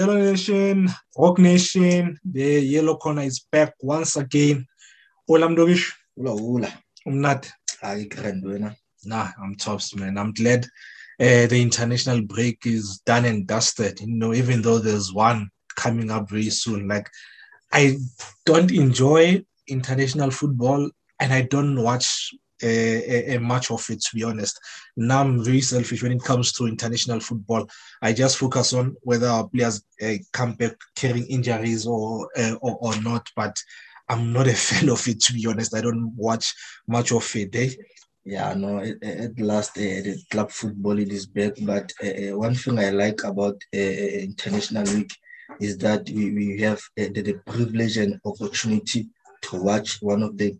Yellow Nation, Rock Nation, the Yellow Corner is back once again. Ola Mdogish, Ula ula. umnat. Hayi grand wena. Nah, I'm tops, man. I'm glad uh, the international break is done and dusted. You know, even though there's one coming up very soon. Like, I don't enjoy international football, and I don't watch uh, much of it. To be honest, now I'm very selfish when it comes to international football. I just focus on whether our players uh, come back carrying injuries or, uh, or or not. But I'm not a fan of it. To be honest, I don't watch much of it. Eh? Yeah, no, at, at last uh, the club football it is back. But one thing I like about international week is that we, we have the, the privilege and opportunity to watch one of the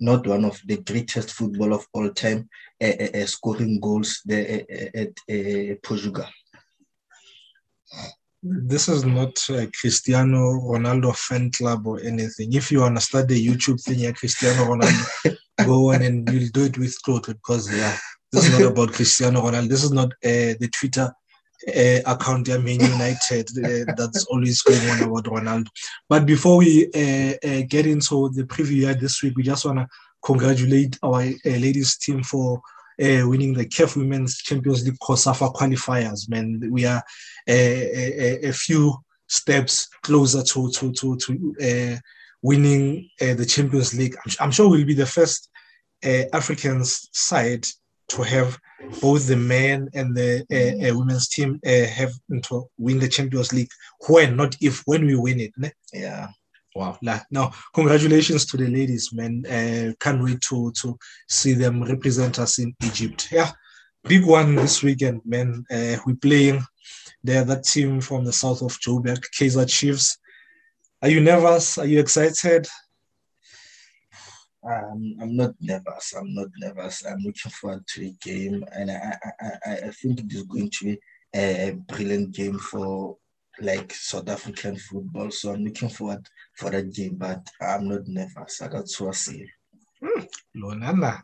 not one of the greatest football of all time uh, uh, scoring goals there at uh, Portugal. this is not a Cristiano Ronaldo fan club or anything. If you want to start the YouTube thing, yeah, Cristiano Ronaldo, go on and you'll do it with clothes because yeah, this is not about Cristiano Ronaldo. This is not uh, the Twitter uh, account, yeah, Man United, uh, that's always going on about Ronaldo. But before we uh, get into the preview this week, we just want to congratulate our ladies team for winning the CAF Women's Champions League COSAFA qualifiers. Man, we are a, a, few steps closer to to to to winning the Champions League. I'm, I'm, sure we'll be the first African side to have both the men and the uh, women's team have to win the Champions League. When, not if, when we win it. Ne? Yeah. Wow. Now, congratulations to the ladies, man. Uh, can't wait to to see them represent us in Egypt. Yeah, big one this weekend, man. Uh, we're playing the other team from the south of Joburg, Kaizer Chiefs. Are you nervous? Are you excited? I'm not nervous. I'm not nervous. I'm looking forward to the game, and I, I, I, I think it is going to be a brilliant game for like South African football. So I'm looking forward for that game, but I'm not nervous. I got to see. Hmm. Lonana.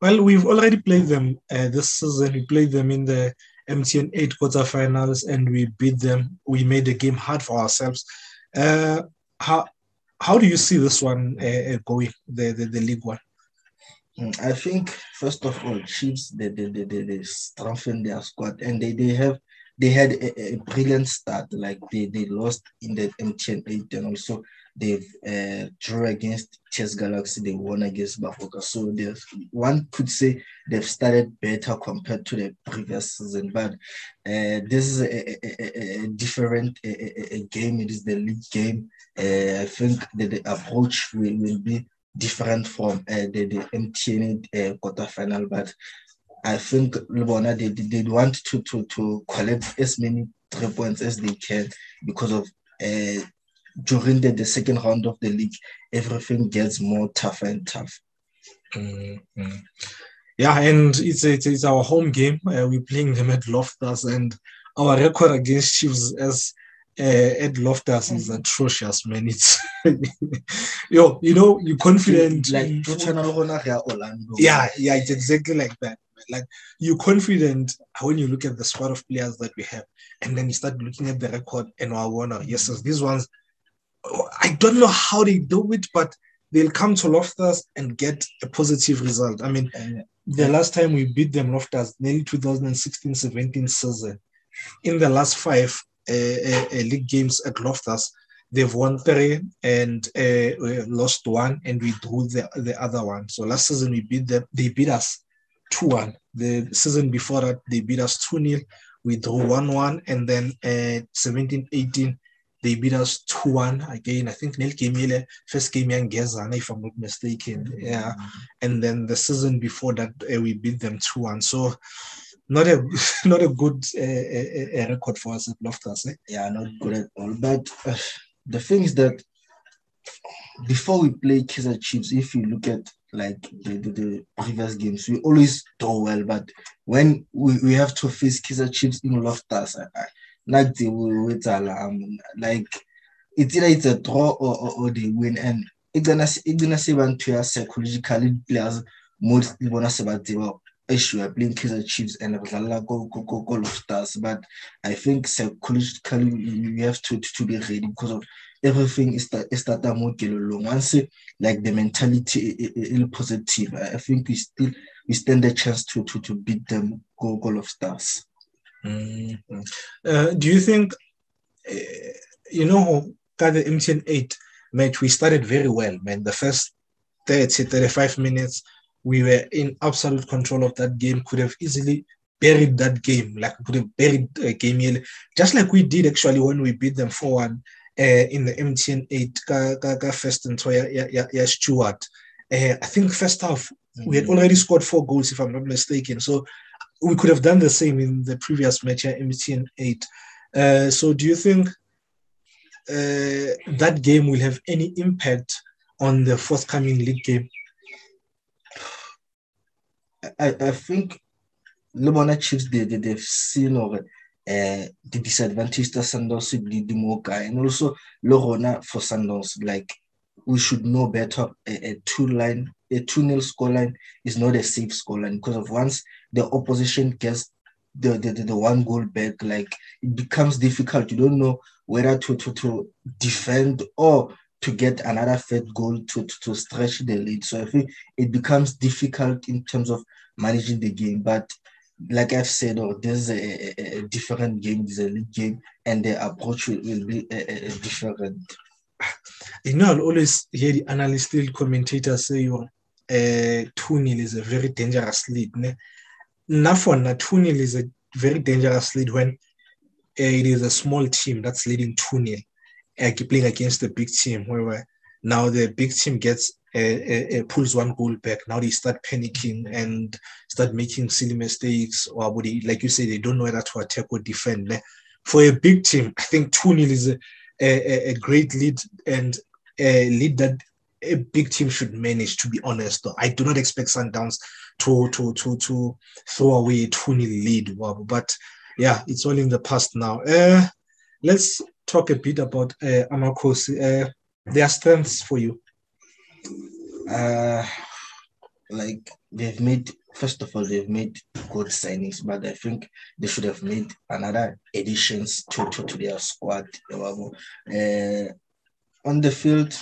Well, we've already played them uh, this season. We played them in the MTN 8 quarterfinals and we beat them. We made the game hard for ourselves. Uh, how how do you see this one uh, going, the, the, the league one? Hmm, I think, first of all, Chiefs, they, they, they, they, they strengthen their squad and they, they have they had a, a, brilliant start. Like they, they lost in the MTN 8 and also they've uh, drew against TS Galaxy. They won against Baroka. So there's one could say they've started better compared to the previous season. But uh, this is a, a, a different a, game. It is the league game. Uh, I think that the approach will, will be different from uh, the, the MTN uh, quarterfinal. But I think Lubona they, they want to, to to collect as many three points as they can because of uh, during the, the second round of the league, everything gets more tough and tough. Mm-hmm. Yeah, and it's, it's, it's our home game. Uh, we're playing them at Loftus, and our record against Chiefs as uh, at Loftus is atrocious, man. It's yo, you know, you're confident. Like, yeah, yeah, it's exactly like that. Like you're confident when you look at the squad of players that we have, and then you start looking at the record and I wonder, yes, these ones, I don't know how they do it, but they'll come to Loftus and get a positive result. I mean, the last time we beat them, Loftus, nearly 2016-17 season. In the last five uh, uh, uh, league games at Loftus, they've won three and uh, lost one, and we drew the, the other one. So last season we beat them, they beat us 2 1. The season before that, they beat us 2 0. We drew 1 1. And then uh, 17 18, they beat us 2 1 again. I think Neil Kemile, first game in Gezana, if I'm not mistaken. Yeah. And then the season before that, uh, we beat them 2 1. So, not a not a good uh, uh, record for us at Loftus. Eh? Yeah, not good at all. But uh, the thing is that before we play Kaizer Chiefs, if you look at like the, the, the, previous games. We always do well, but when we, we have to face Kaizer Chiefs in Loftus, like they will wait alarm, like it's either it's a draw or, or, or they win, and it's gonna it's gonna say one to psychologically players most bona se ba tseba issue. I playing Kaizer Chiefs and Rala go go go of stars. But I think psychologically you have to to be ready because of everything is that is that more once like the mentality is positive. I think we still we stand a chance to to to beat them go goal of stars. Mm-hmm. Uh, do you think uh, you know the MTN eight match? We started very well, man. The first 30, 35 minutes we were in absolute control of that game, could have easily buried that game, like could have buried a game just like we did actually when we beat them 4 1 uh, in the MTN 8 ka, ka, ka first and so yeah, yeah, yeah, Stuart. Uh, I think first half mm-hmm. we had mm. already scored four goals, if I'm not mistaken. So we could have done the same in the previous match at MTN 8. Uh, so do you think uh, that game will have any impact on the forthcoming league game? I, I think Lebona Chiefs they, they they've seen or uh, the disadvantage that Sundowns should be the and also Lorona for Sundowns like we should know better a, a two line a two nil score line is not a safe score line because of once the opposition gets the, the, the, the one goal back like it becomes difficult you don't know whether to to, to defend or to get another third goal to, to, to stretch the lead. So I think it becomes difficult in terms of managing the game. But like I've said, oh, this is a, a, a different game, this is a league game, and the approach will, will be a, a, different. You know, I'll always hear the analysts, the commentators say, oh, uh, 2 0 is a very dangerous lead. Ne? Now, for 2 0 is a very dangerous lead when uh, it is a small team that's leading 2 0 uh, playing against the big team where now the big team gets uh, pulls one goal back. Now they start panicking and start making silly mistakes, or they, like you say, they don't know whether to attack or defend. For a big team, I think 2 0 is a, a, a, great lead and a lead that a big team should manage, to be honest. Though. I do not expect Sundowns to, to, to, to throw away a 2 0 lead. But yeah, it's all in the past now. Uh, let's talk a bit about uh, Amakhosi, uh, their strengths for you. Uh, like they've made, first of all, they've made good signings, but I think they should have made another additions to, to, to their squad. Uh, on the field,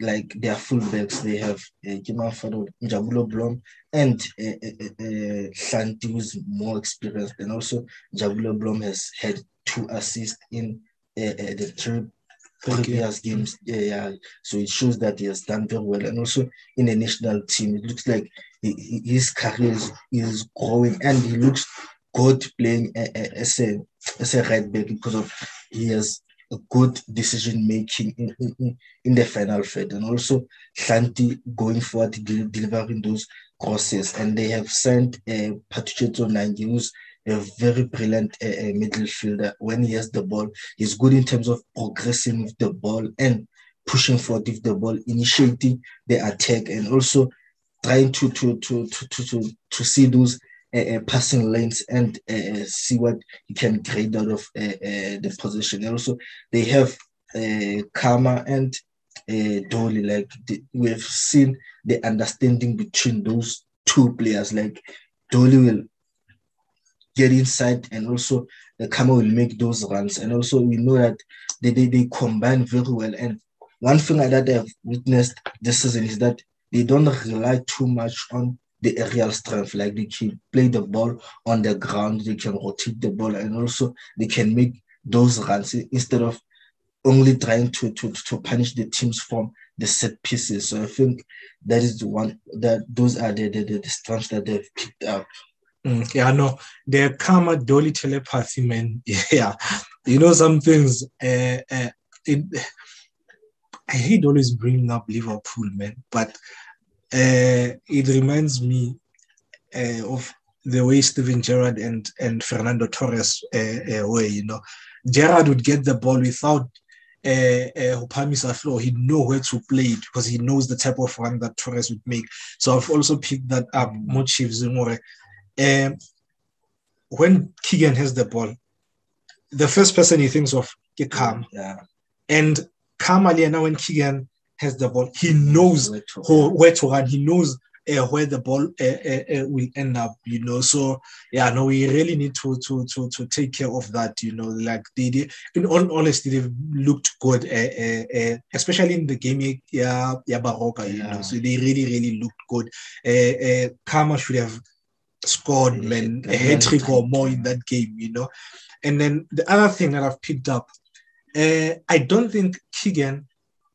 like their fullbacks, they have uh, Kima Fado, Njabulo Blom, and uh, uh, uh, Hlanti, who's more experienced. And also, Njabulo Blom has had two assists in uh, the three previous okay. games. Yeah, yeah, so it shows that he has done very well. And also in the national team, it looks like he, his career is, is growing and he looks good playing as a as a right back because of he has good decision making in, in, in the final third and also Hlanti going forward delivering those crosses and they have sent uh, Phathutshedzo Nange who's a very brilliant uh, uh, midfielder. When he has the ball, he's good in terms of progressing with the ball and pushing forward with the ball, initiating the attack, and also trying to to to to to, to see those uh, uh, passing lanes and uh, uh see what he can create out of the position. And also, they have uh, Khama and Dolly. Like the, we have seen the understanding between those two players. Like Dolly will get inside and also the camera will make those runs. And also we know that they, they, they combine very well. And one thing that I've witnessed this season is that they don't rely too much on the aerial strength. Like they can play the ball on the ground, they can rotate the ball, and also they can make those runs instead of only trying to to, to punish the teams from the set pieces. So I think that is the one that those are the, the, the strengths that they've picked up. Mm, yeah, no, the Khama Dolly telepathy, man. Yeah, you know some things. Uh, uh, it, I hate always bringing up Liverpool, man, but uh, it reminds me uh, of the way Steven Gerrard and and Fernando Torres uh, were. You know, Gerrard would get the ball without uh, uh, floor, he'd know where to play it because he knows the type of run that Torres would make. So I've also picked that up. Mochiv Zimore um, when Keagan has the ball, the first person he thinks of is Khama. Yeah. And Khama now when Keagan has the ball, he knows where to, who, where to run. He knows uh, where the ball uh, uh, uh, will end up, you know. So yeah, no, we really need to to to to take care of that, you know. Like they, they in all honesty, they've looked good, uh, especially in the game, yeah, yeah, Baroka, you know. So they really really looked good. Uh, Khama should have scored man a hat trick or more in that game, you know. And then the other thing that I've picked up, I don't think Keagan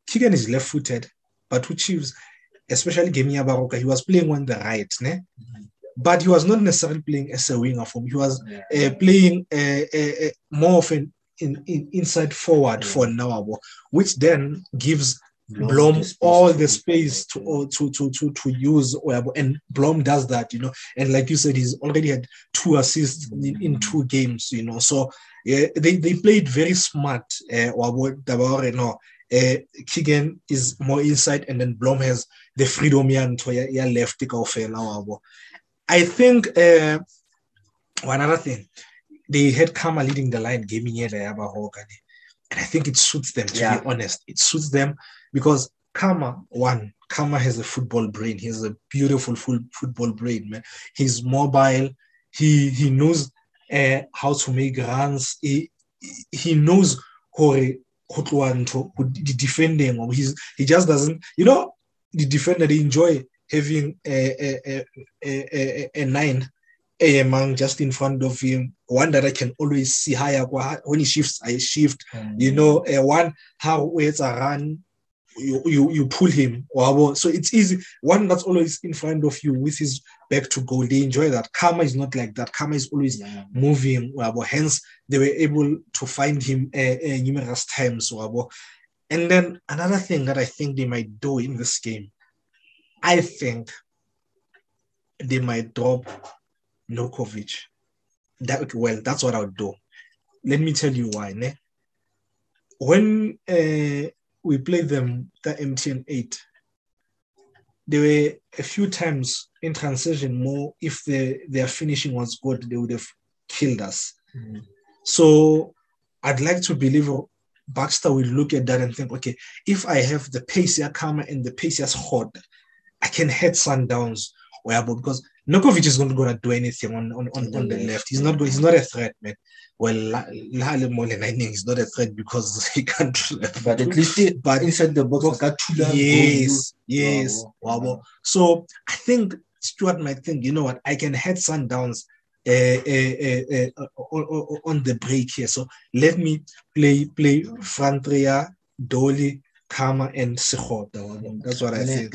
Keagan is left footed, but who Chiefs, especially Gemia Baroka, he was playing on the right, ne? Mm-hmm. but he was not necessarily playing as a winger for. He was yeah. uh, playing uh, uh, more often in, in inside forward yeah. for Nawabo, which then gives Blom, all the space to, uh, to to to to use and Blom does that, you know. And like you said, he's already had two assists in, in mm-hmm. two games, you know. So yeah, they, they played very smart. Uh, no, uh, Keagan is more inside, and then Blom has the freedom ya ntho ya left kaofela wabo. I think uh, one other thing, they had Khama leading the line gaming here and I think it suits them. To yeah. be honest, it suits them because Khama one Khama has a football brain. He has a beautiful full football brain, man. He's mobile. He he knows uh, how to make runs. He he knows how go ntho defending or he's he just doesn't you know the defender they enjoy having a, a, a, a, a nine a man just in front of him one that I can always see higher when he shifts I shift mm. you know a one how it's a run you, you you pull him so it's easy. One that's always in front of you with his back to goal they enjoy that. Khama is not like that. Khama is always yeah. moving hence they were able to find him uh, uh, numerous times and then another thing that I think they might do in this game I think they might drop Nurkovic. That well that's what I would do. Let me tell you why ne? when uh, we played them the MTN 8, there were a few times in transition more if the, their finishing was good, they would have killed us. Mm-hmm. So I'd like to believe Baxter will look at that and think, okay, if I have the pace Khama and the pace hot, I can head Sundowns wherever because Nurkovic is not going to do anything on, on, on, on the left. He's not he's not a threat, man well, Lale Molenaning is not a threat because he can't. But at least, but inside the box, box yes, yes, wow. wow. So I think Stuart might think, you know what, I can head Sundowns uh, uh, uh, on the break here. So let me play play Frantria, Dolly, Khama, and Sekgota. That's what I think.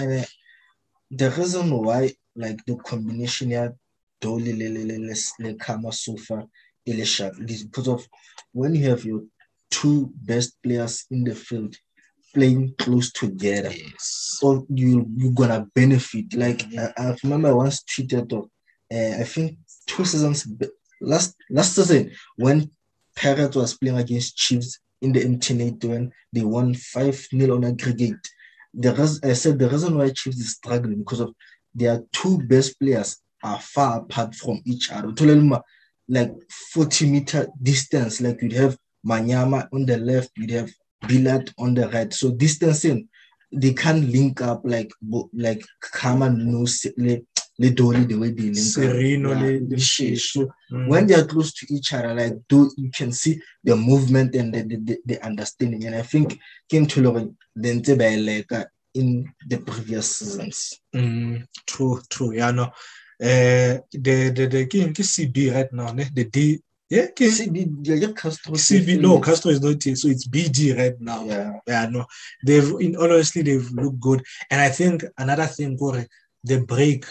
the reason why, like the combination here, Dolly, le, le, le, le, Khama so far Elisha. It is because of when you have your two best players in the field playing close together, yes. so you you're gonna benefit. Like mm-hmm. I, I, remember I once tweeted of uh, I think two seasons last last season when Pirates was playing against Chiefs in the MTN when they won 5 0 on aggregate. The res- I said the reason why Chiefs is struggling because of their two best players are far apart from each other like 40 meter distance. Like you'd have Manyama on the left, you'd have Billiat on the right. So distancing, they can't link up like like Khama knows le, le Dolly the way they link Sereno, up. Yeah, so mm. when they are close to each other, like do you can see the movement and the, the, the understanding. And I think Kim Tulore then like in the previous seasons. Mm, true, true. Yeah, no. Uh, the the the ke ke CB right now, ne? The D yeah, CB yeah, Castro. CB no, Castro is not here, so it's BD right now. Yeah, yeah, no. They've in honestly they've looked good, and I think another thing, Gore, the break,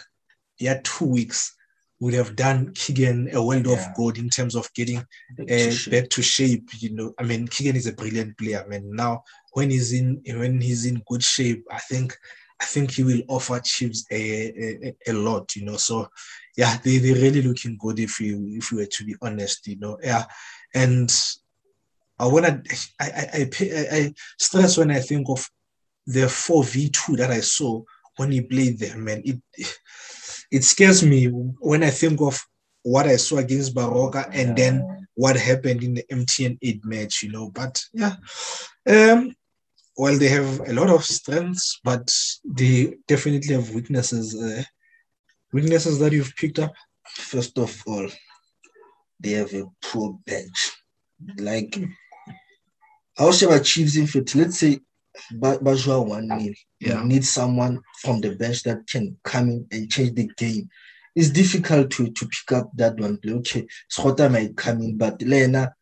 yeah, two weeks would have done Keagan a world yeah. of good in terms of getting back, uh, to back to shape. You know, I mean, Keagan is a brilliant player. I mean, now when he's in when he's in good shape, I think I think he will offer Chiefs a, a, a lot, you know. So yeah, they they really looking good if you if you were to be honest, you know. Yeah, and I wanna I I, I, I stress when I think of the four v two that I saw when he played them, man. It it scares me when I think of what I saw against Baroka and then what happened in the MTN 8 match, you know. But yeah, um, well, they have a lot of strengths, but they definitely have weaknesses. Uh, weaknesses that you've picked up. First of all, they have a poor bench. Like, how shall I Chiefs in fit? Let's say Bajwa one nil. Yeah. You need someone from the bench that can come in and change the game. It's difficult to, to pick up that one. Okay, Sekgota might come in, but Lena,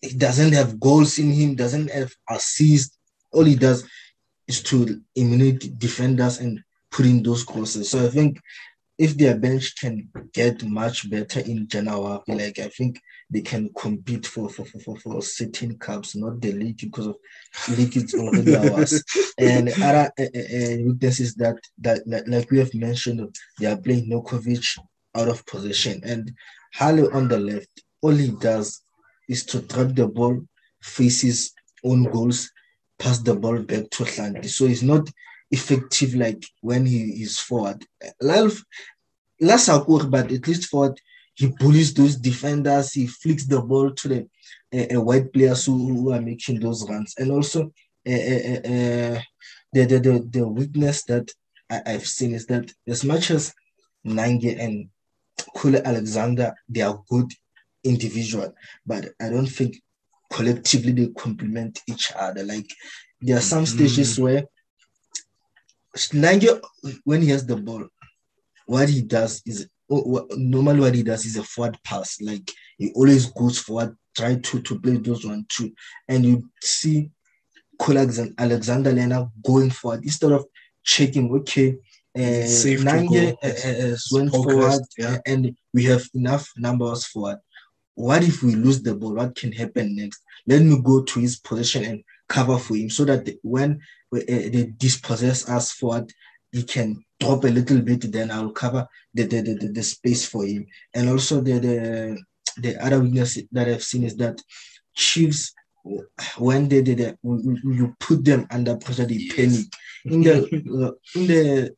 he doesn't have goals in him, doesn't have assists. All he does is to eliminate defenders and put in those crosses. So I think if their bench can get much better in January, like I think they can compete for for, for, for, for certain cups, not the league because of league is already ours. And other uh, uh, weaknesses that, that that like we have mentioned, they are playing Nurkovic out of position and Halle on the left. All he does is to drop the ball, faces own goals, pass the ball back to Hlanti. So he's not effective like when he is forward. Lalf, less but at least forward, he bullies those defenders, he flicks the ball to the uh, uh, white players who, who, are making those runs. And also, uh, the, the, the, the weakness that I, have seen is that as much as Nange and Cole Alexander, they are good individual, but I don't think collectively they complement each other. Like there are some stages mm. where Nange, when he has the ball, what he does is normally what he does is a forward pass. Like he always goes forward, try to to play those one too, and you see Kulax and Alexander Lena going forward instead of checking. Okay, uh, Nange uh, uh, went forward, yeah. and we have enough numbers forward. What if we lose the ball? What can happen next? Let me go to his position and cover for him so that when uh, they dispossess us forward, he can drop a little bit, then I'll cover the, the, the, the, space for him. And also the, the the other weakness that I've seen is that Chiefs when they did it, you put them under pressure, they panic. In the in the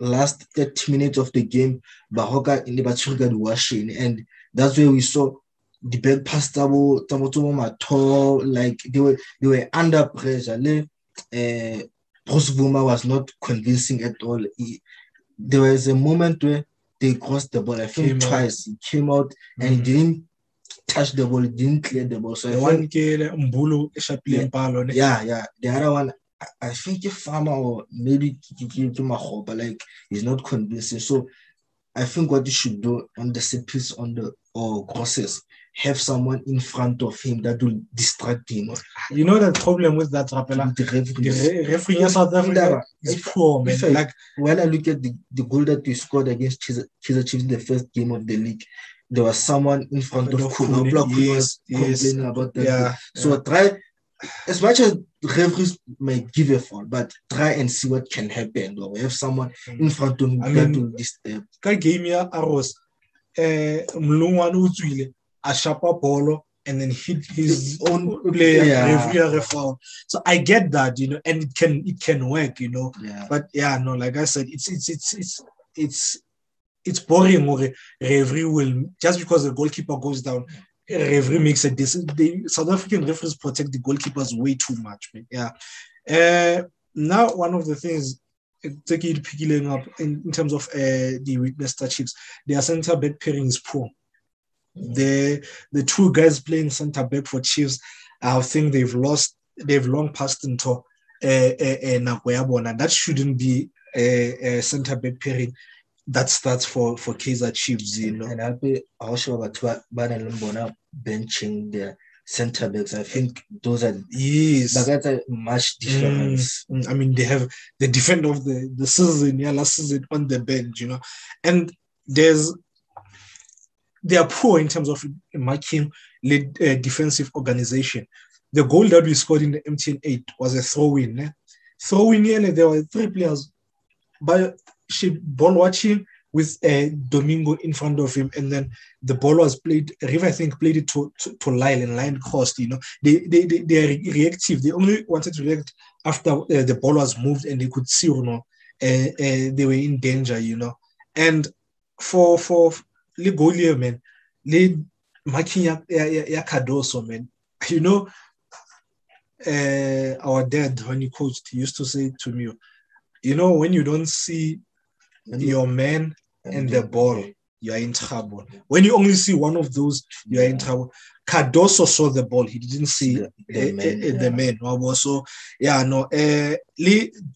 last 30 minutes of the game, Baroka in the Batsuga washing, and that's where we saw the back pass tabo tabo like they were they were under pressure. Uh, Bruce Bvuma was not convincing at all. He, there was a moment where they crossed the ball. I think came twice. Out. He came out mm-hmm. and he mm. didn't touch the ball, he didn't clear the ball. So the I one Mbulu yeah, yeah, yeah. The other one, I, think a farmer or maybe but like he's not convincing. So I think what you should do on the set piece on the or crosses have someone in front of him that will distract him. You know the problem with that Rapela? The referee, the referee in South Africa is poor, man. I, like when I look at the, the goal that we scored against Chiefs Chiefs in the first game of the league, there was someone in front of Kuno Block who was yes, complaining about that. Yeah, so yeah. try as much as referees may give a fall, but try and see what can happen. Or we have someone in front of him I that mean, will disturb. Ka game ya Aros, eh, Mlungwane utswile a sharper ball and then hit his own player yeah. foul. So I get that, you know, and it can it can work, you know. Yeah. But yeah, no, like I said, it's it's it's it's it's it's boring or referee will just because the goalkeeper goes down, referee makes a decision. The South African referees protect the goalkeepers way too much, man. Yeah. Uh, now one of the things taking it picking up in, in terms of uh, the weakness that Chiefs, their center back pairing is poor the the two guys playing center back for Chiefs, I think they've lost. They've long passed into uh, uh, uh, That shouldn't be a, a center back pairing. That starts for for Kaizer Chiefs, you know. And I'll be also about benching the center backs. I think those are yes, but that's a much difference. Mm, I mean, they have the defender of the the season, yeah, last season on the bench, you know, and there's they are poor in terms of marking lead, uh, defensive organization. The goal that we scored in the MTN 8 was a throw in. Eh? Throw in, and there were three players, but she ball watching with uh, Domingo in front of him, and then the ball was played. River, I think, played it to, to, to Lyle, and Lyle crossed. You know, they they they, they are reactive. They only wanted to react after uh, the ball was moved, and they could see, you know, uh, uh, they were in danger. You know, and for for le goal man le marking ya, ya, ya Cardoso man you know uh, our dad, when he coached, he used to say to me, you know, when you don't see your man and the ball, you are in trouble. When you only see one of those, you are in trouble. Cardoso saw the ball. He didn't see the, the, uh, man, uh, the man. So yeah, no. Uh,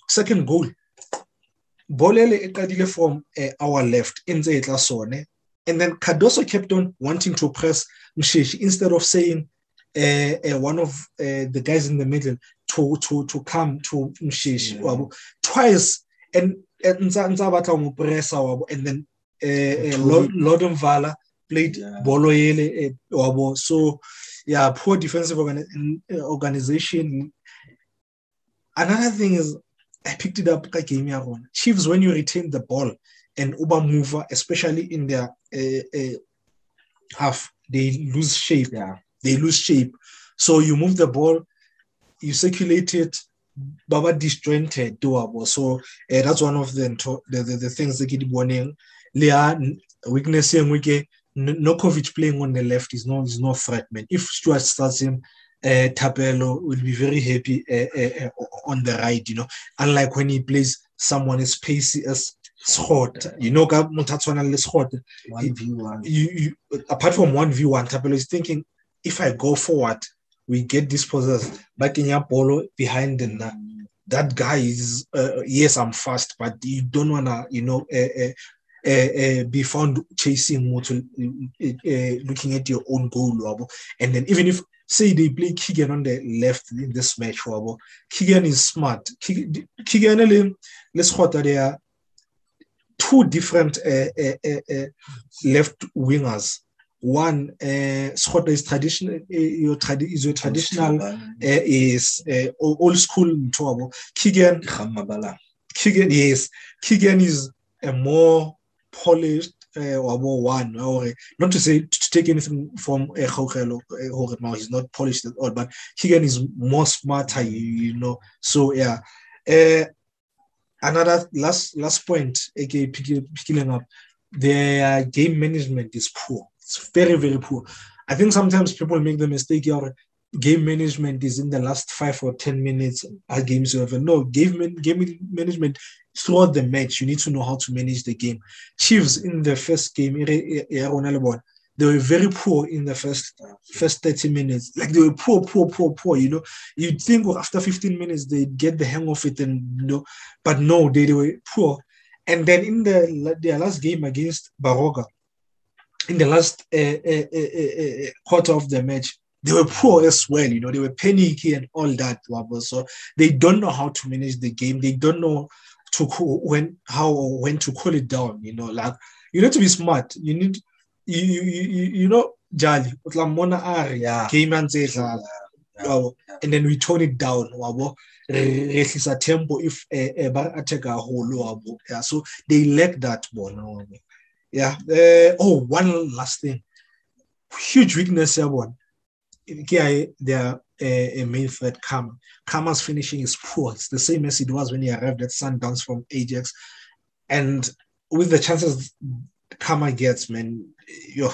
second goal. Ball e from uh, our left in the and then Cardoso kept on wanting to press Mshishi instead of saying uh, uh, one of uh, the guys in the middle to to to come to Mshishi yeah. twice. And and then uh, Lord, Lord Mvala played yeah. bolo yele wabo. So yeah poor defensive organization. Another thing is I picked it up game Chiefs when you retain the ball and uber mover especially in their uh, uh, half they lose shape. Yeah. They lose shape. So you move the ball you circulate it baba disjointed doable so uh, that's one of the the, the, the things they keep warning Leah weakness here we Nurkovic playing on the left is no is no threat man. If Stuart starts him uh, Thapelo will be very happy uh, uh, on the right you know. Unlike when he plays someone as pacey as Scott, you know, Scott. You, you, apart from one v one, Thapelo is thinking if I go forward, we get this possessed back in your polo behind the that guy is uh, yes, I'm fast, but you don't wanna, you know, uh, uh, be found chasing motor, looking at your own goal, and then even if say they play Keagan on the left in this match, Keagan is smart. Keagan, let's quote that they are two different left wingers. One uh, Scott is traditional uh, your tradi- is your traditional uh, is uh, old school Mtoabo. Keagan Keagan yes. Keagan is a more polished uh, or more one or not to say to take anything from uh, uh, he's not polished at all but Keagan is more smarter you, you know. So yeah. Uh, another last last point again picking, up their game management is poor it's very, very poor. I think sometimes people make the mistake your game management is in the last five or ten minutes a games over. No, game game management throughout the match. You need to know how to manage the game. Chiefs in the first game, they were very poor in the first first 30 minutes. Like they were poor, poor, poor, poor. You know, you'd think after 15 minutes they'd get the hang of it, and you know, but no, they, they were poor. And then in the their last game against Baroka, in the last uh, uh, uh, quarter of the match, they were poor as well. You know, they were panicky and all that. So they don't know how to manage the game. They don't know to when how or when to cool it down. You know, like you need to be smart. You need you you you, you know Jali, yeah. game and and then we tone it down wabo rehlisa tempo if ba attack a whole yeah so they lack that bona yeah. Uh, oh, one last thing. Huge weakness, everyone. Here, their uh, main threat, Khama. Khama's finishing is poor. It's the same as it was when he arrived at Sundowns from Ajax. And with the chances Khama gets, man, yo.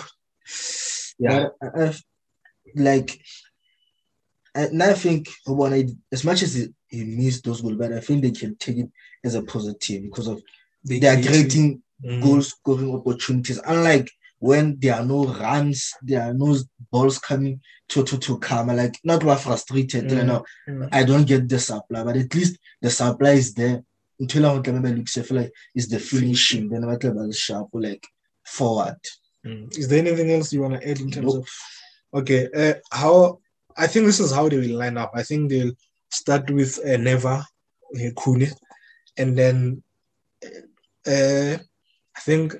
Yeah. I've, like, and I think when I, as much as he, he missed those goals, but I think they can take it as a positive because of they, they are creating mm. goal scoring opportunities. Unlike when there are no runs, there are no balls coming to to to come. Like not we're frustrated. Mm. You know, mm. I don't get the supply, but at least the supply is there. Until I remember, looks like it's the finishing. Then what about sharp like forward. Mm. Is there anything else you want to add in terms nope. of? Okay, uh, how I think this is how they will line up. I think they'll start with uh, Neva, uh, Khune, and then uh, I think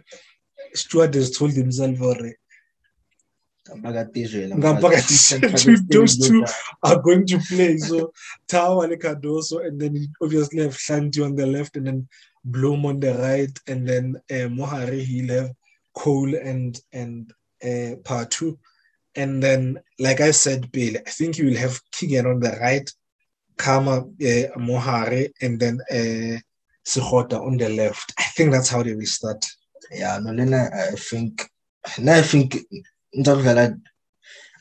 Stuart has told himself already. Those two are going to play. So Tau and Cardoso, and then obviously have Hlanti on the left, and then Blom on the right, and then uh, Mohari he'll have Cole and and uh, Patu. And then, like I said, Bill, I think you will have Keagan on the right, Khama uh, Mohari, and then uh, Sekgota on the left. I think that's how they will start. Yeah, no, then I, I think, now I think, I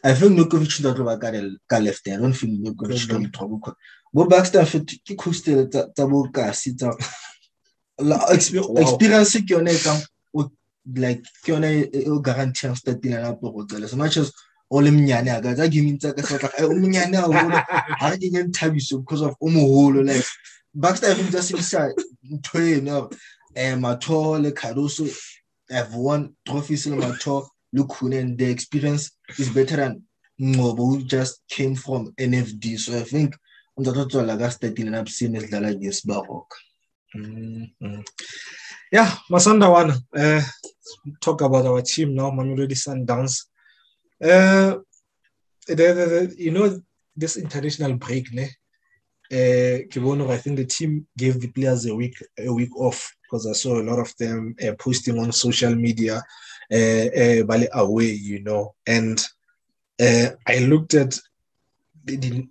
I think Nurkovic tlo ba ka ka left I don't think Nurkovic motho go bo Baxter fit ke coastel tsa bo kasi tsa experience ke yone ka like ke yone o guarantee starting lineup go tsela so much as o le mnyane a ka tsa gaming tsa ka sa tla o mnyane a holo ha ke ke nthabiso because of o moholo like Baxter think just isa ntho eno eh matho le Caruso have won trophies le matho look and the experience is better than Ngobo who just came from NFD. So I think untathotswala ka starting lineup scene esidlala against Barok. Mm-hmm. Yeah, Masanda one. Uh, talk about our team now, Mamelodi Sundowns. Uh, the, the, the, you know, this international break, ne? Uh, I think the team gave the players a week a week off because I saw a lot of them uh, posting on social media uh, uh, away, you know. And uh, I looked at the,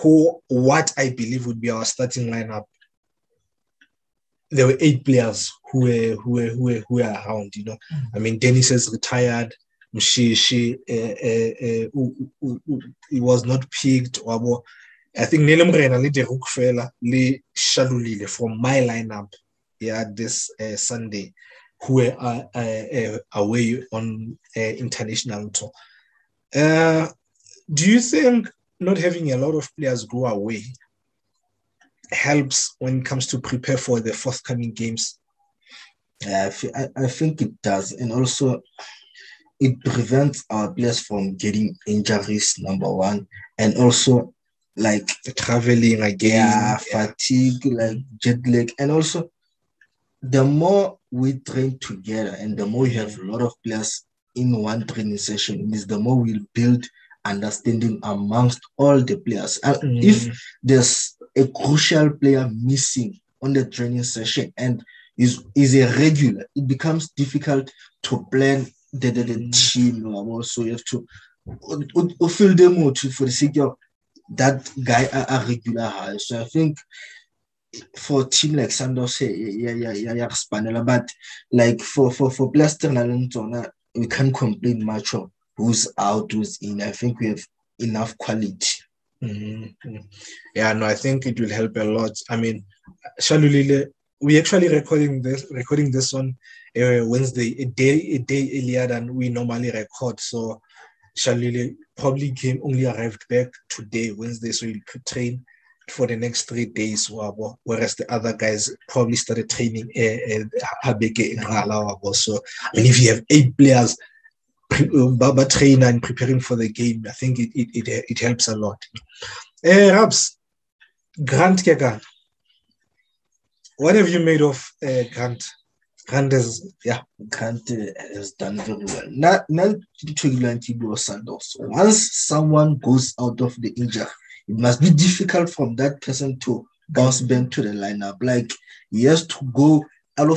who what I believe would be our starting lineup. There were eight players who were who were who were, who were around, you know. Mm-hmm. I mean, Dennis has retired. Mshishi, uh, uh, uh, he was not picked. Or I think Nele Mrena le de Rukfela le Shalulile from my lineup yeah, this uh, Sunday who were uh, uh, away on international tour. do you think not having a lot of players go away helps when it comes to prepare for the forthcoming games? Yeah, I, I think it does. And also, it prevents our players from getting injuries, number one. And also, like traveling again, yeah, fatigue, like jet lag. And also, the more we train together and the more you have a lot of players in one training session is the more we'll build understanding amongst all the players. And mm. if there's a crucial player missing on the training session and is is a regular, it becomes difficult to plan the, the, the mm. team. Also, you have to feel them to for the sake of that guy a, regular high. So I think for a team like Sandos, yeah, yeah, yeah, yeah, Spanela, but like for for for Blaster Nalentona, we can't complain much of who's out, who's in. I think we have enough quality. Mm-hmm. Yeah, no, I think it will help a lot. I mean, Shalulile, we actually recording this recording this on uh, Wednesday, a day a day earlier than we normally record. So Shalulile probably came only arrived back today, Wednesday, so he could train for the next three days whereas the other guys probably started training habeke uh, so I mean if you have eight players Baba trainer and preparing for the game I think it it, it, it helps a lot. Uh, Rabs Grant Keka what have you made of uh, Grant? Grant has yeah. Grant has done very well. Not not once someone goes out of the injury it must be difficult from that person to bounce back to the lineup. Like he has to go You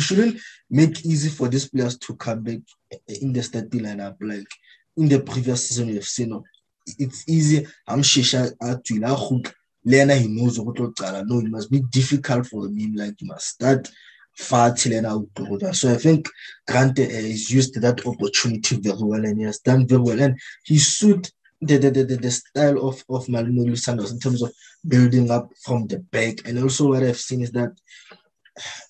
shouldn't make easy for these players to come back in the starting lineup. Like in the previous season, we've seen it's easy. I'm shisha at Lena he knows what to No, it must be difficult for him. Like you must start far till out So I think Grant uh, has used that opportunity very well and he has done very well. And he suit the, the, the, the, style of, of Mamelodi Sundowns in terms of building up from the back. And also what I've seen is that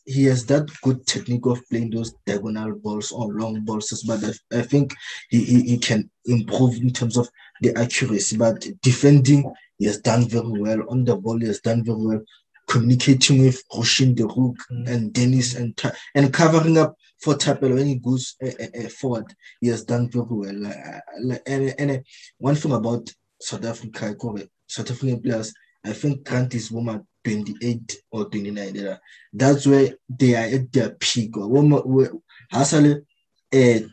he has that good technique of playing those diagonal balls or long balls, but I, I think he, he, he can improve in terms of the accuracy. But defending, he has done very well. On the ball, he has done very well communicating with Rushine De Reuck mm. and Dennis and and covering up for Tapel when he goes uh, uh, forward. He has done very well. Uh, and, and one thing about South Africa, South African players, I think Grant is woman 28 or 29. That's where they are at their peak. Hasale, uh,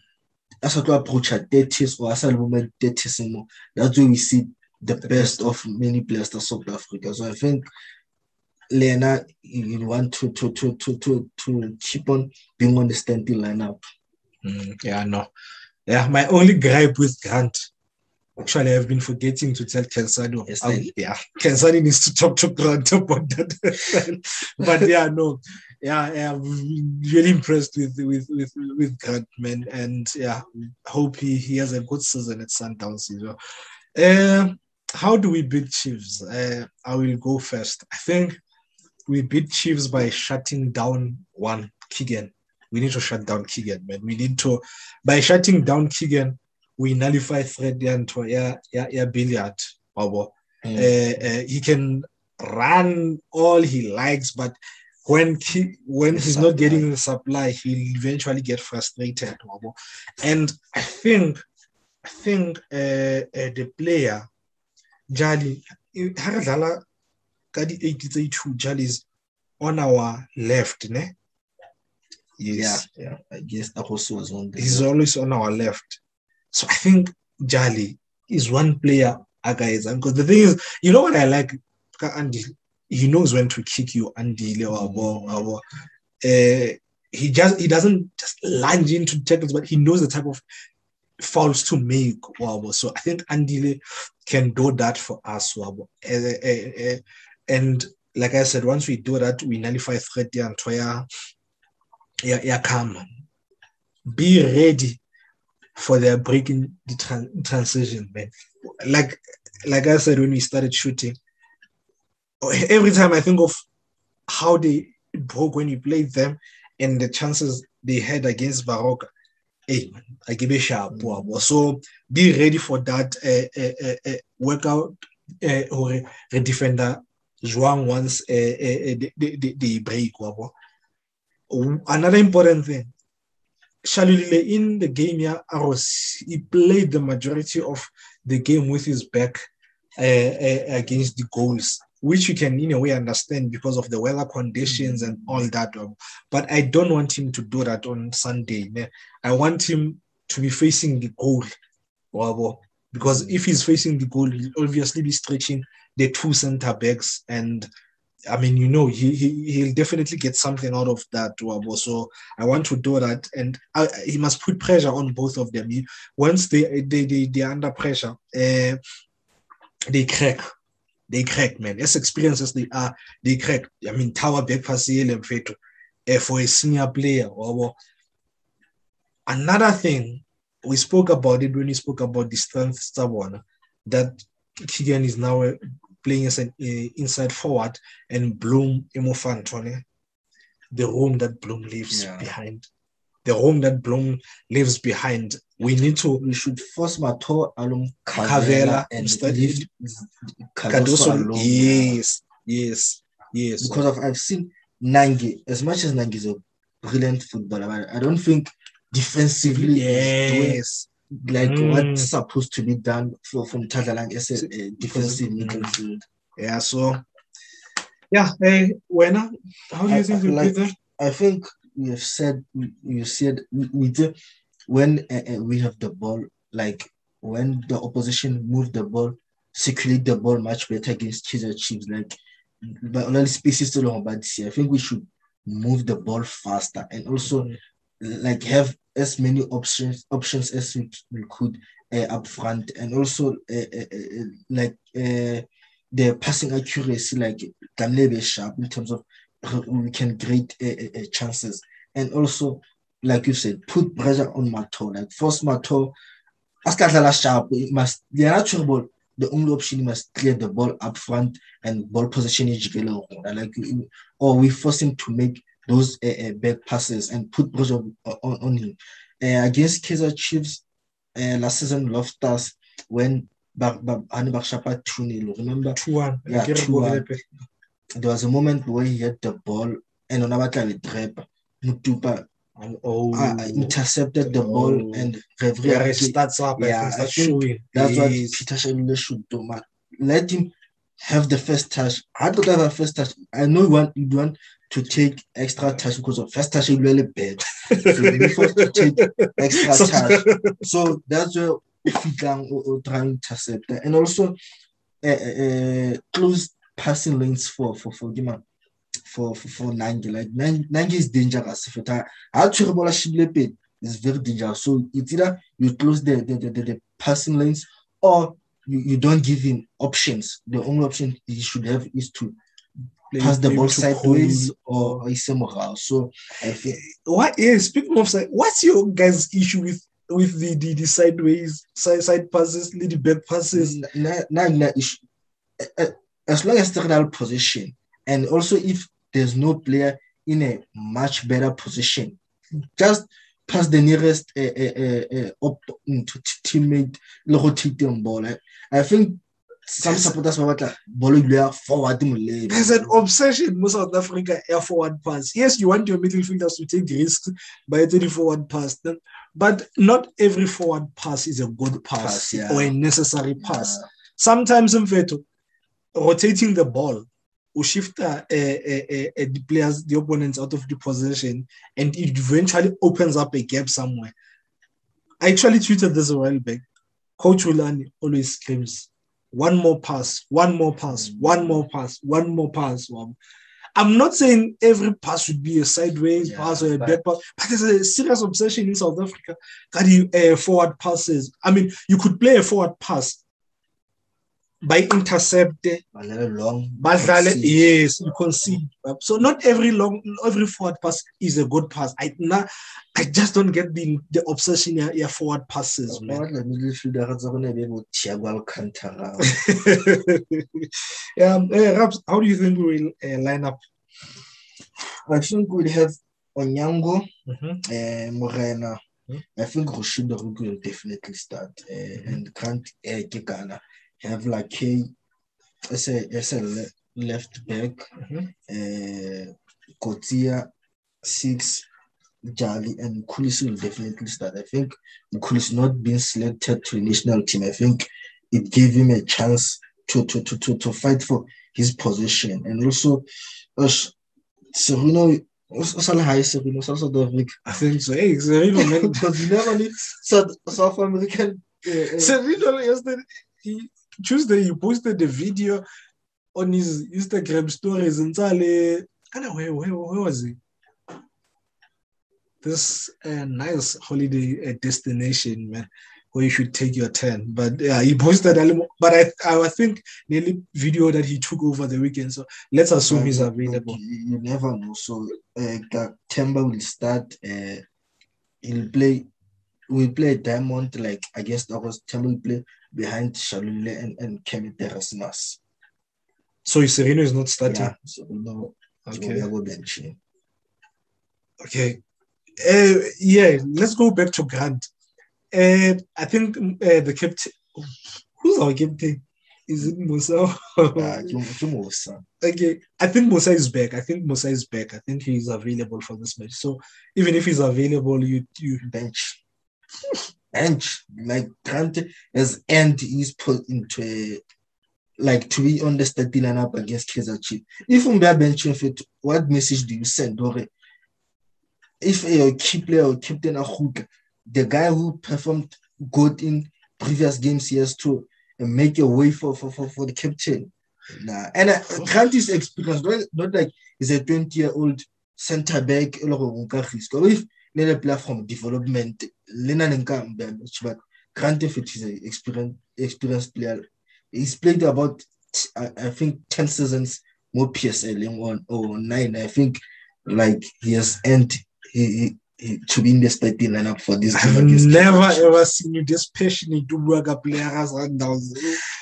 as to approach at 30s or as a woman 30s, that's where we see the best of many players in South Africa. So I think Lena, you want to to to to to to keep on being on the starting lineup. Mm, yeah, no. Yeah, my only gripe with Grant. Actually, I've been forgetting to tell Kensani. Yes, um, yeah, Kensani needs to talk to Grant about that. but yeah, no. yeah, yeah, I'm really impressed with with with with Grant, man, and yeah, hope he, he has a good season at Sundowns. You know, uh, how do we beat Chiefs? Uh, I will go first. I think we beat Chiefs by shutting down one Keagan. We need to shut down Keagan, man. We need to by shutting down Keagan, we nullify Fred and yeah, yeah, yeah, Billiat. Bobo. Mm. Uh, uh, he can run all he likes, but when he when he's not getting the supply, he'll eventually get frustrated. And I think I think uh, uh, the player Jali ha ka di 82 Jali is on our left, ne? Yes. Yeah, yeah. I guess also was on. He's always on our left. So I think Jali is one player guys because the thing is, you know what I like Andy he knows when to kick you Andy or or uh, he just he doesn't just lunge into tackles, but he knows the type of fouls to make. Wow. So I think Andy can do that for us. Wow. Uh, uh, uh, and like I said, once we do that, we nullify threat and yeah, yeah, come. Be ready for their breaking the tran- transition, man. Like like I said when we started shooting, every time I think of how they broke when you played them and the chances they had against Baroka, hey I give a sharp. So be ready for that uh, uh, uh, workout uh, or defender Uh, uh, they, they, they break. Another important thing, Shalulile in the game, yeah, Arrows, he played the majority of the game with his back uh, uh, against the goals which you can in a way understand because of the weather conditions and all that. But I don't want him to do that on Sunday. I want him to be facing the goal. Because if he's facing the goal, he'll obviously be stretching the two center backs. And I mean, you know, he, he, he'll definitely get something out of that. So I want to do that. And I, he must put pressure on both of them. He, once they, they, they, they're under pressure, uh, they crack they crack, man. As experienced as they are, they crack. I mean, Tower back uh, for a senior player. Or, another thing, we spoke about it when we spoke about the strength stubborn, that Keagan is now playing as an uh, inside forward and Blom Imofantone, the room that Blom leaves yeah. behind. The room that Blom leaves behind we need to we should force Mato alum Cavella leave Cardoso alone. Yes, yes, yes. Because of I've seen Nange, as much as Nange is a brilliant footballer, I don't think defensively yes. Like mm. what's supposed to be done for from Tadalang as a, a defensive mm. midfield. Yeah, so yeah, hey, Wena, how do you I, think we like, I think we have said you said we, we when uh, we have the ball, like when the opposition move the ball, circulate the ball much better against Kaizer Chiefs, like but only spaces to long but I think we should move the ball faster and also like have as many options options as we, we could uh, up front and also uh, uh, uh, uh like uh, the passing accuracy like can be sharp in terms of we can create chances and also like you said, put pressure on Mato, like force Mato. Askatala sharp, it must the natural ball. The only option must clear the ball up front and ball position is like or we force him to make those uh, uh, back passes and put pressure on, on, him. Uh, against Kaizer Chiefs uh, last season, Loftus when Hannibal Shapa 2 0. Remember? 2 1. Yeah, 2 1. There was a moment where he had the ball and on a trap. Mutupa oh, uh, intercepted the ball oh. and yeah, starts up. Yeah, I think that's what Peter Shalulile should do. Man. Let him have the first touch. I don't have a first touch. I know you want you want to take extra touch because of first touch is really bad. so you forced to take extra touch. So that's where Fikang or trying to intercept and also uh, uh, close passing lanes for for for Gima for for, for Nange. Like Nange, is dangerous. If you actually bola shiblepin is very dangerous. So it's either you close the the, the, the, passing lanes or you, you don't give him options. The only option he should have is to pass the ball sideways or or So I think what yeah, speaking of side, what's your guys' issue with with the the, the sideways side side passes, the back passes? Nah, nah, nah, as long as the position, and also if there's no player in a much better position, just pass the nearest uh, uh, uh, up to teammate, rotating ball. I, think some supporters ba batla ball e forward there's an obsession most south africa air forward pass. Yes you want your midfielders to take risks by the forward pass but not every forward pass is a good pass, pass yeah. or a necessary pass. Yeah. sometimes in fact rotating the ball will shift uh, uh, uh, the players the opponents out of the possession and it eventually opens up a gap somewhere. I actually tweeted this a while back coach Rulani always screams one more pass, one more pass, one more pass, one more pass. I'm not saying every pass should be a sideways yeah, pass or a back pass, but there's a serious obsession in South Africa that you uh, forward passes. I mean, you could play a forward pass by intercept long yes you concede so not every long every forward pass is a good pass. I not, i just don't get the the obsession yeah, yeah forward passes yeah um, uh, Raps, how do you think we will uh, line up? I think we'll have onyango mm-hmm. uh, morena. Mm-hmm. i think Roshido will definitely start uh, mm-hmm. and grant uh, have like a as a as a left back, mm-hmm. uh, Kotia six, Jali and Kulis will definitely start. I think Kulis not being selected to a national team. I think it gave him a chance to to to to, to fight for his position and also uh, Sirino Sal high Sirino South Africa. I think so. Hey, Sirino man, because you never need South South American. Uh, uh, Sirino yesterday he Tuesday he posted a video on his Instagram stories and Sale. Where, where, where was he? This uh, nice holiday uh, destination, man, where you should take your turn. But yeah, he posted, but I, I think nearly video that he took over the weekend. So let's assume he's available. You never know. So uh, Themba will start. Uh, he'll play. We'll play Diamond like against August. Themba will play behind Shalulile and, and Kermit Erasmus. So Sirino is not starting? Yeah, Sirino okay. benching. Okay. Uh, yeah, let's go back to Grant. Uh, I think uh, the captain, who's our captain? Is it Musa? Okay, I think Musa is back. I think Musa is back. I think he's available for this match. So even if he's available, you you bench bench. Like Grant has earned his put into a like to be on the starting lineup against Kaizer Chief. If are benching fit, what message do you send? Or if a key player or captain a hook, the guy who performed good in previous games, he has to make a way for for, for, for the captain. Nah. And uh, Grant is experienced, not, not like he's a 20 year old center back. If ne player from development lena ne nka but Grant Fit is an experienced, experienced player he's played about I, I think 10 seasons more PSL in one or nine I think like he has earned he, he, to be in the starting lineup for this I've never ever seen you this passionate to work a player as Randals.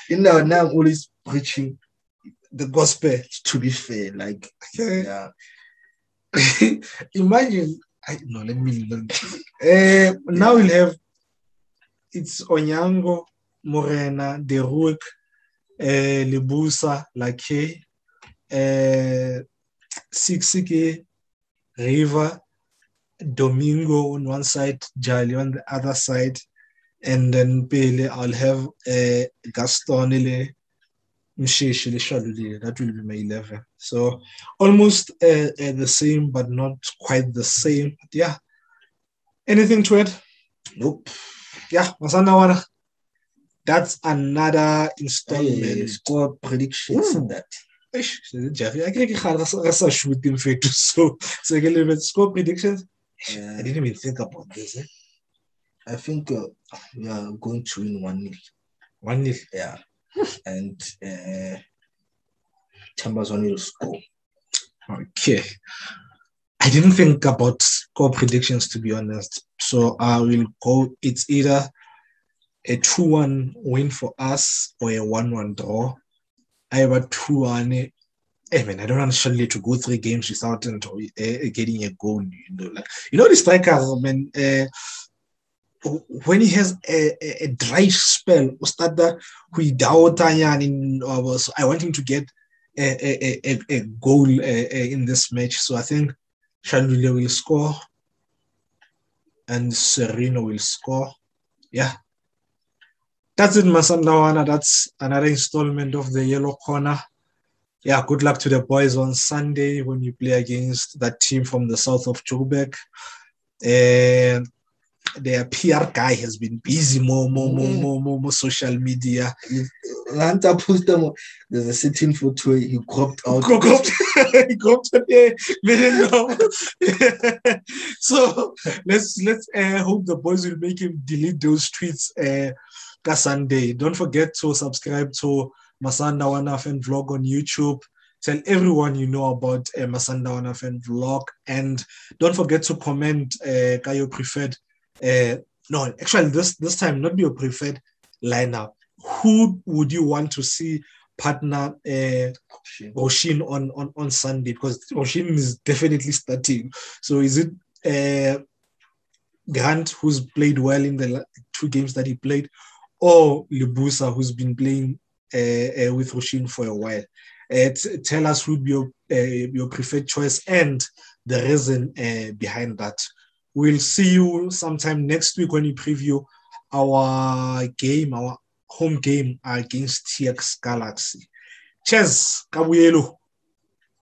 You know, now I'm always preaching the gospel. To be fair, like okay. yeah. Imagine I no, let me learn. Uh, now we'll have it's Onyango, Morena, De Reuck, uh, Lebusa, Lakay, uh, Siksike, River, Domingo on one side, Jali on the other side, and then Pele, I'll have uh, Gaston, that will be my 11. So almost uh, uh, the same, but not quite the same. But yeah. Anything to add? Nope. Yeah, Masana That's another installment. Hey, score predictions and that. I can't get shooting fit so so get a little bit score predictions. Yeah. I didn't even think about this. Eh? I think uh, we are going to win one nil. One nil. Yeah and uh, only will score. Okay. I didn't think about score predictions to be honest. So I will go. It's either a 2 1 win for us or a 1 1 draw. I have a 2 1. Hey man, I don't understand to go three games without uh, getting a goal. You know, like you know the striker, man. Uh, when he has a, a, dry spell, we doubt so I want him to get a, a, a, goal uh, uh, in this match. So I think Shalulile will score and Sirino will score. Yeah. That's it, Masandawana. That's another installment of the Yellow Corner. Yeah, good luck to the boys on Sunday when you play against that team from the south of Joburg. And their PR guy has been busy more, more, more, mm. more, more, more social media. Lanta posted there's a sitting photo he cropped out. Cropped, he cropped it. so let's let's uh, hope the boys will make him delete those tweets uh, Sunday. Don't forget to subscribe to Masandawana Fan Vlog on YouTube tell everyone you know about uh, Masandawana Fan Vlog and don't forget to comment uh, your preferred uh, no, actually, this this time not your preferred lineup. Who would you want to see partner uh, Oshin on, on on Sunday? Because Oshin is definitely starting. So is it uh, Grant who's played well in the two games that he played, or Lebusa who's been playing uh, uh, with Oshin for a while? Uh, tell us who your uh, your preferred choice and the reason uh, behind that. We'll see you sometime next week when we preview our game, our home game against TS Galaxy. Cheers, Kabuyelo.